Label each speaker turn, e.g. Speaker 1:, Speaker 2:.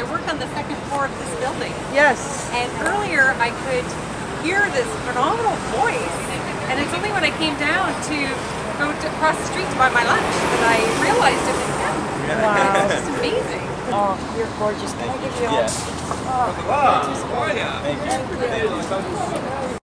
Speaker 1: I work on the second floor of this building.
Speaker 2: Yes.
Speaker 1: And earlier I could hear this phenomenal voice. And it's only when I came down to go to, across the street to buy my lunch that I realized it was him.
Speaker 2: Wow.
Speaker 1: It's amazing.
Speaker 2: Oh, you're gorgeous. Can I give you all? Yeah.
Speaker 3: Oh,
Speaker 2: oh, Thank you.
Speaker 3: Thank you.